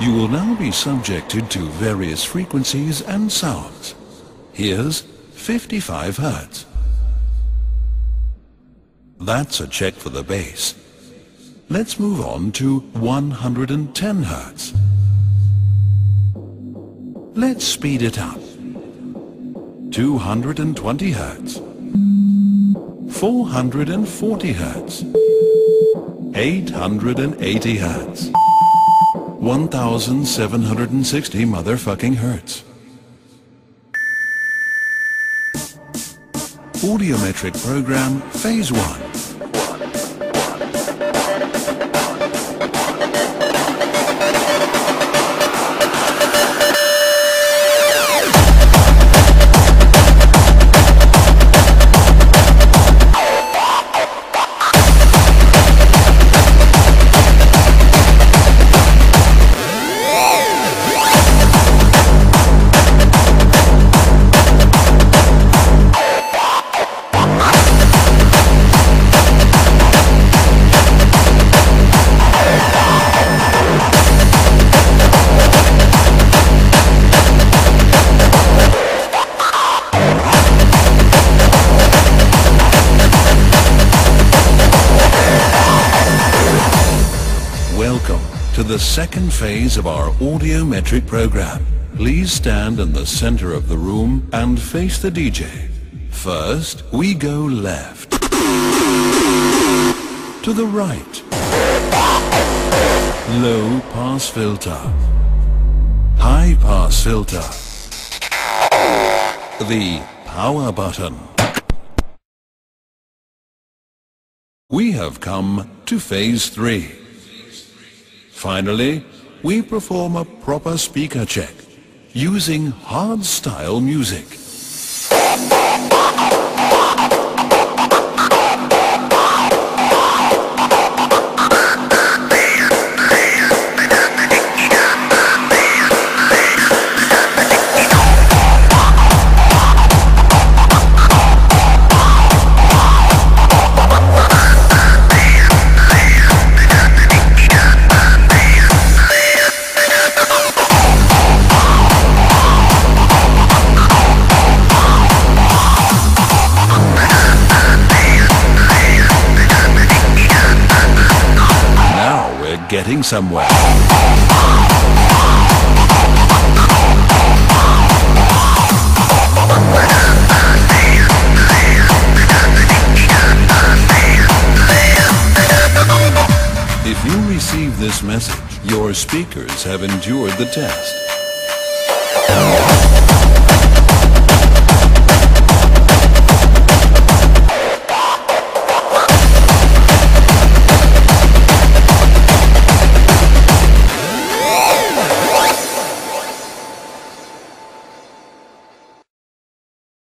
You will now be subjected to various frequencies and sounds. Here's 55 Hertz. That's a check for the bass. Let's move on to 110 Hertz. Let's speed it up. 220 Hertz. 440 Hertz. 880 Hertz. 1760 motherfucking Hertz. Audiometric program phase 1. Welcome to the second phase of our audiometric program. Please stand in the center of the room and face the DJ. First, we go left. To the right. Low pass filter. High pass filter. The power button. We have come to phase three. Finally, we perform a proper speaker check using hard-style music. Getting somewhere. If you receive this message, your speakers have endured the test.